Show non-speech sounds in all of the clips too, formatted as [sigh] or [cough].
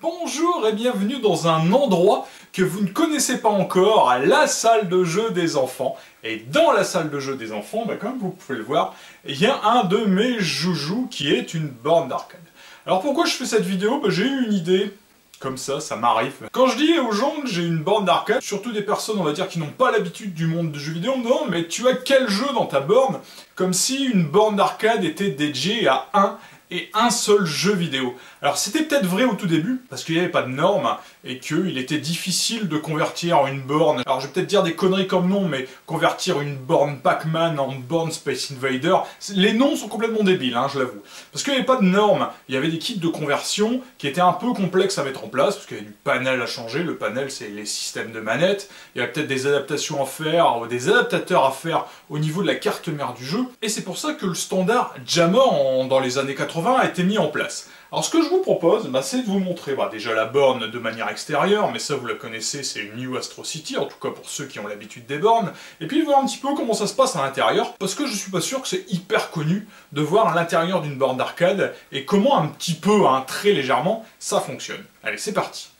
Bonjour et bienvenue dans un endroit que vous ne connaissez pas encore, la salle de jeu des enfants. Et dans la salle de jeu des enfants, bah, comme vous pouvez le voir, il y a un de mes joujoux qui est une borne d'arcade. Alors pourquoi je fais cette vidéo? Bah, J'ai eu une idée, comme ça, ça m'arrive. Quand je dis aux gens que j'ai une borne d'arcade, surtout des personnes, on va dire, qui n'ont pas l'habitude du monde du jeu vidéo, non, mais tu as quel jeu dans ta borne? Comme si une borne d'arcade était dédiée à un et un seul jeu vidéo. Alors c'était peut-être vrai au tout début, parce qu'il n'y avait pas de normes, et qu'il était difficile de convertir une borne, alors je vais peut-être dire des conneries comme nom, mais convertir une borne Pac-Man en borne Space Invader, les noms sont complètement débiles, hein, je l'avoue. Parce qu'il n'y avait pas de normes, il y avait des kits de conversion qui étaient un peu complexes à mettre en place, parce qu'il y avait du panel à changer, le panel c'est les systèmes de manette, il y avait peut-être des adaptations à faire, des adaptateurs à faire au niveau de la carte mère du jeu, et c'est pour ça que le standard JAMA dans les années 80 a été mis en place. Alors ce que je vous propose, bah, c'est de vous montrer bah, déjà la borne de manière extérieure, mais ça vous la connaissez, c'est une New Astro City, en tout cas pour ceux qui ont l'habitude des bornes, et puis voir un petit peu comment ça se passe à l'intérieur, parce que je suis pas sûr que c'est hyper connu de voir l'intérieur d'une borne d'arcade, et comment un petit peu, hein, très légèrement, ça fonctionne. Allez, c'est parti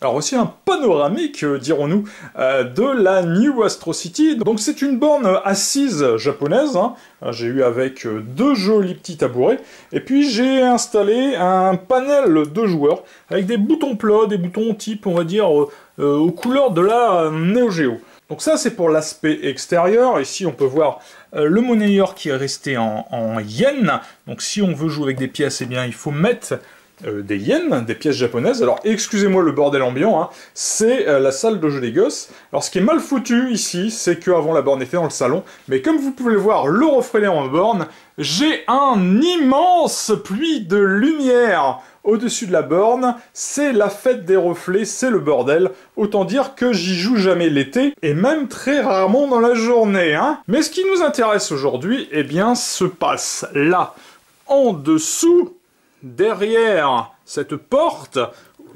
alors aussi un panoramique, euh, dirons-nous, euh, de la New Astro City. Donc c'est une borne assise japonaise, hein. j'ai eu avec euh, deux jolis petits tabourets, et puis j'ai installé un panel de joueurs avec des boutons plats, des boutons type, on va dire, aux couleurs de la Neo Geo. Donc ça c'est pour l'aspect extérieur, ici on peut voir le monnayeur qui est resté en, en yen, donc si on veut jouer avec des pièces, eh bien il faut mettre euh, des yens, des pièces japonaises. Alors excusez-moi le bordel ambiant, hein. c'est euh, la salle de jeu des gosses. Alors ce qui est mal foutu ici, c'est qu'avant la borne était dans le salon, mais comme vous pouvez le voir, le reflet en borne, j'ai un immense pluie de lumière au-dessus de la borne, c'est la fête des reflets, c'est le bordel. Autant dire que j'y joue jamais l'été, et même très rarement dans la journée, hein. Mais ce qui nous intéresse aujourd'hui, eh bien, se passe là, en dessous derrière cette porte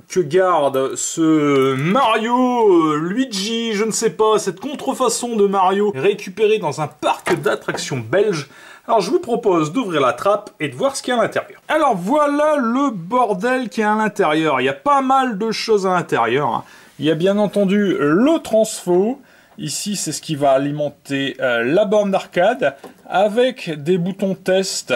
que garde ce Mario, Luigi, je ne sais pas, cette contrefaçon de Mario récupérée dans un parc d'attractions belge. Alors je vous propose d'ouvrir la trappe et de voir ce qu'il y a à l'intérieur. Alors voilà le bordel qui est à l'intérieur. Il y a pas mal de choses à l'intérieur. Il y a bien entendu le transfo. Ici, c'est ce qui va alimenter euh, la borne d'arcade avec des boutons test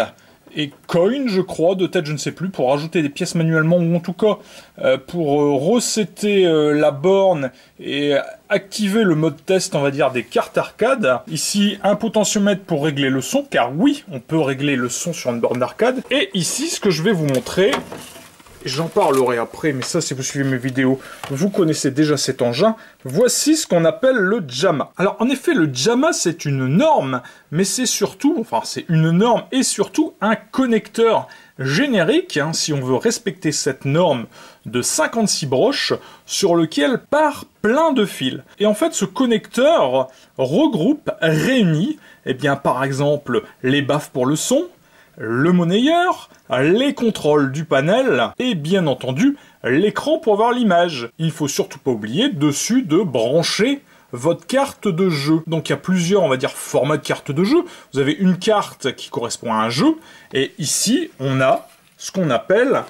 et Coin, je crois, de tête, je ne sais plus, pour rajouter des pièces manuellement, ou en tout cas euh, pour euh, euh, la borne et activer le mode test, on va dire, des cartes arcade. Ici, un potentiomètre pour régler le son, car oui, on peut régler le son sur une borne d'arcade. Et ici, ce que je vais vous montrer, J'en parlerai après, mais ça, si vous suivez mes vidéos, vous connaissez déjà cet engin. Voici ce qu'on appelle le JAMA. Alors, en effet, le JAMA, c'est une norme, mais c'est surtout, enfin, c'est une norme et surtout un connecteur générique, hein, si on veut respecter cette norme de 56 broches, sur lequel part plein de fils. Et en fait, ce connecteur regroupe, réunit, eh bien, par exemple, les baffes pour le son, le monnayeur, les contrôles du panel et bien entendu l'écran pour voir l'image. Il faut surtout pas oublier dessus de brancher votre carte de jeu. Donc il y a plusieurs, on va dire, formats de carte de jeu. Vous avez une carte qui correspond à un jeu, et ici on a ce qu'on appelle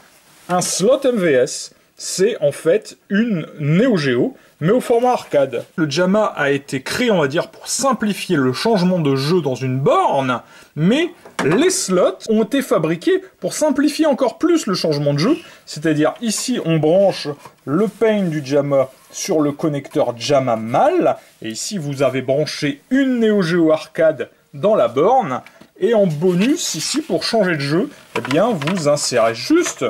un slot MVS. C'est en fait une Neo Geo, mais au format arcade. Le JAMA a été créé, on va dire, pour simplifier le changement de jeu dans une borne, mais les slots ont été fabriqués pour simplifier encore plus le changement de jeu, c'est-à-dire ici on branche le pain du JAMA sur le connecteur JAMA MAL, et ici vous avez branché une Neo Geo Arcade dans la borne, et en bonus, ici, pour changer de jeu, eh bien, vous insérez juste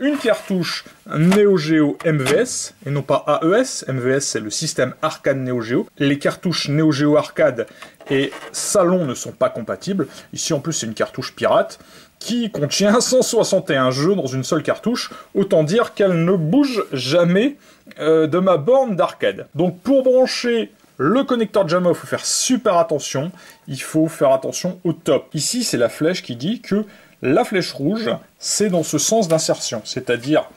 une cartouche Neo Geo MVS, et non pas AES. MVS, c'est le système arcade Neo Geo. Les cartouches Neo Geo Arcade et Salon ne sont pas compatibles. Ici, en plus, c'est une cartouche pirate qui contient [laughs] 161 jeux dans une seule cartouche. Autant dire qu'elle ne bouge jamais euh, de ma borne d'arcade. Donc, pour brancher le connecteur JAMA, il faut faire super attention. Il faut faire attention au top. Ici, c'est la flèche qui dit que la flèche rouge, c'est dans ce sens d'insertion, c'est-à-dire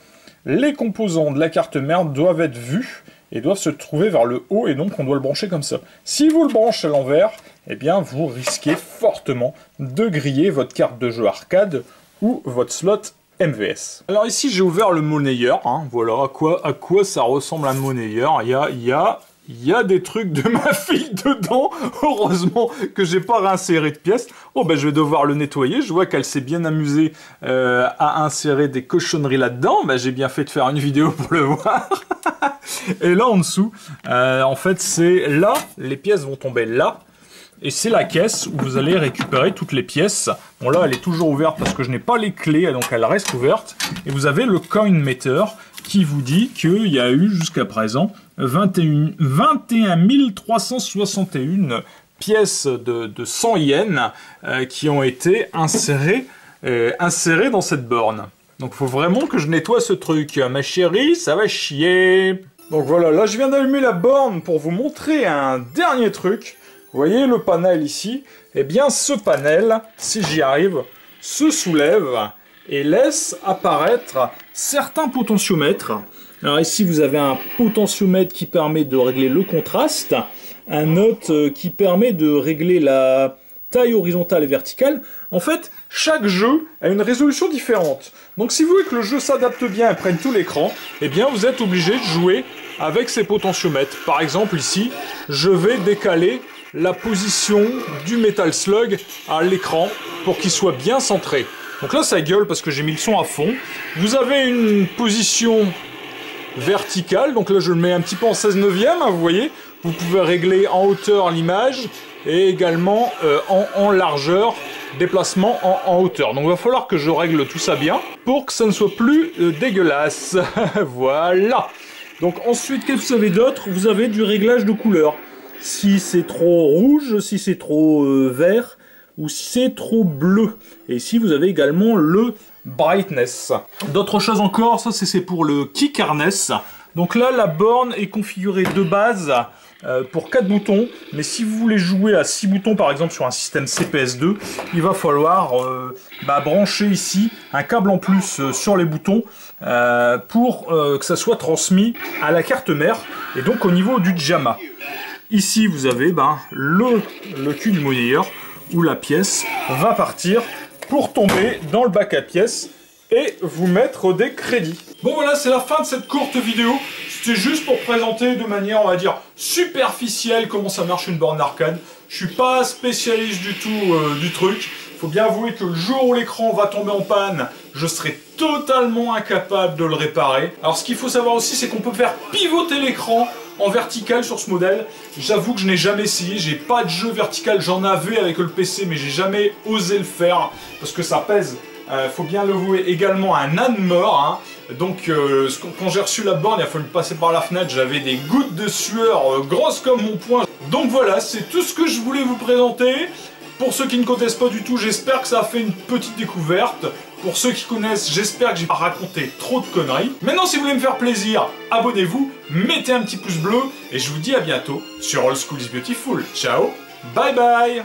les composants de la carte mère doivent être vus et doivent se trouver vers le haut et donc on doit le brancher comme ça. Si vous le branchez à l'envers, eh bien vous risquez fortement de griller votre carte de jeu arcade ou votre slot MVS. Alors ici j'ai ouvert le monnayeur, hein. voilà à quoi, ça ressemble un monnayeur? Il y a, y a il y a des trucs de ma [laughs] fille dedans. Heureusement que j'ai pas réinséré de pièces. Oh ben je vais devoir le nettoyer. Je vois qu'elle s'est bien amusée euh, à insérer des cochonneries là-dedans. Ben, j'ai bien fait de faire une vidéo [laughs] pour le voir. [laughs] Et là en dessous, euh, en fait c'est là, les pièces vont tomber là. Et c'est la caisse où vous allez récupérer toutes les pièces. Bon là, elle est toujours ouverte parce que je n'ai pas les clés, donc elle reste ouverte. Et vous avez le coin meter qui vous dit qu'il y a eu jusqu'à présent 21, 21 361 pièces de, 100 yens euh, qui ont été insérées, euh, insérées dans cette borne. Donc il faut vraiment que je nettoie ce truc. Ma chérie, ça va chier. Donc voilà, là je viens d'allumer la borne pour vous montrer un dernier truc. Vous voyez le panel ici? Eh bien ce panel, si j'y arrive, se soulève et laisse apparaître certains potentiomètres. Alors ici vous avez un potentiomètre qui permet de régler le contraste, un autre euh, qui permet de régler la taille horizontale et verticale. En fait, chaque jeu a une résolution différente. Donc si vous voulez que le jeu s'adapte bien et prenne tout l'écran, eh bien vous êtes obligé de jouer avec ces potentiomètres. Par exemple ici, je vais décaler la position du Metal Slug à l'écran pour qu'il soit bien centré. Donc là ça gueule parce que j'ai mis le son à fond. Vous avez une position verticale, donc là je le mets un petit peu en 16 neuvième, hein, vous voyez. Vous pouvez régler en hauteur l'image et également euh, en, largeur, déplacement en, hauteur. Donc il va falloir que je règle tout ça bien pour que ça ne soit plus euh, dégueulasse. [laughs] voilà. Donc ensuite, qu'est-ce que vous avez d'autre? Vous avez du réglage de couleur si c'est trop rouge, si c'est trop euh, vert ou si c'est trop bleu. Et ici vous avez également le brightness. D'autres choses encore, ça c'est pour le kick. Donc là la borne est configurée de base euh, pour 4 boutons, mais si vous voulez jouer à 6 boutons par exemple sur un système CPS2, il va falloir euh, bah, brancher ici un câble en plus sur les boutons pour que ça soit transmis à la carte mère et donc au niveau du JAMA. Ici, vous avez ben, le, le cul du monnayeur où la pièce va partir pour tomber dans le bac à pièces et vous mettre des crédits. Bon voilà, c'est la fin de cette courte vidéo. C'était juste pour présenter de manière, on va dire, superficielle comment ça marche une borne arcade. Je suis pas spécialiste du tout euh, du truc. Faut bien avouer que le jour où l'écran va tomber en panne, je serai totalement incapable de le réparer. Alors ce qu'il faut savoir aussi, c'est qu'on peut faire pivoter l'écran en vertical sur ce modèle. J'avoue que je n'ai jamais essayé, j'ai pas de jeu vertical, j'en avais avec le PC, mais j'ai jamais osé le faire parce que ça pèse. Euh, faut bien l'avouer également un âne mort. Hein. Donc euh, quand j'ai reçu la borne, il a fallu passer par la fenêtre, j'avais des gouttes de sueur euh, grosses comme mon poing. Donc voilà, c'est tout ce que je voulais vous présenter. Pour ceux qui ne connaissent pas du tout, j'espère que ça a fait une petite découverte. Pour ceux qui connaissent, j'espère que j'ai pas raconté trop de conneries. Maintenant, si vous voulez me faire plaisir, abonnez-vous, mettez un petit pouce bleu, et je vous dis à bientôt sur All School is Beautiful. Ciao, bye bye